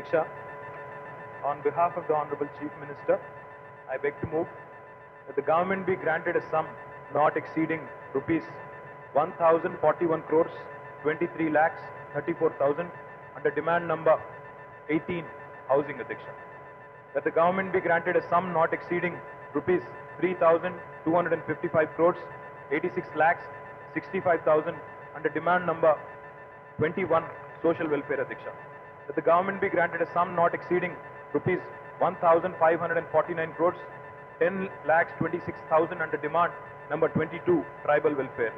Adiksha, on behalf of the Honorable Chief Minister, I beg to move that the government be granted a sum not exceeding rupees 1041 crores 23 lakhs 34,000 under demand number 18 housing Adiksha. That the government be granted a sum not exceeding rupees 3,255 crores 86 lakhs 65,000 under demand number 21 social welfare Adiksha. That the government be granted a sum not exceeding rupees 1,549 crores 10 lakhs 26,000 under demand number 22 tribal welfare.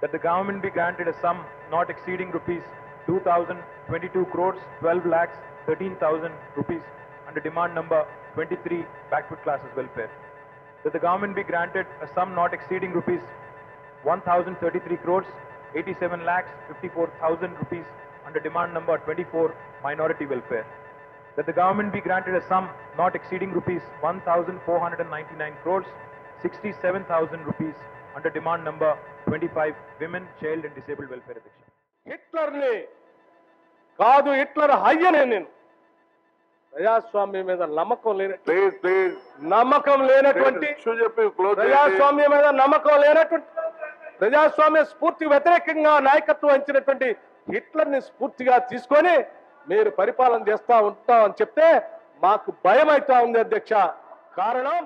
That the government be granted a sum not exceeding rupees 2,022 crores 12 lakhs 13,000 rupees under demand number 23 backward classes welfare. That the government be granted a sum not exceeding rupees 1,033 crores 87 lakhs 54,000 rupees under demand number 24 minority welfare. That the government be granted a sum not exceeding rupees 1,499 crores 67,000 rupees under demand number 25 women, child and disabled welfare addiction. హిట్లర్ని కాదు Hitler హయ్యనే నేను ప్రజాస్వామ్యం మీద నమ్మకం లేని please please నమ్మకం లేనటువంటి issue చెప్పి close ప్రజాస్వామ్యం మీద నమ్మకం లేనటువంటి ప్రజాస్వామ్య స్ఫూర్తి వ్యతిరేకంగా నాయకత్వం వహించినటువంటి హిట్లర్ని స్ఫూర్తిగా తీసుకొని మీరు పరిపాలన చేస్తా ఉంటాం అని చెప్తే మాకు భయం అవుతా ఉంది అధ్యక్ష. కారణం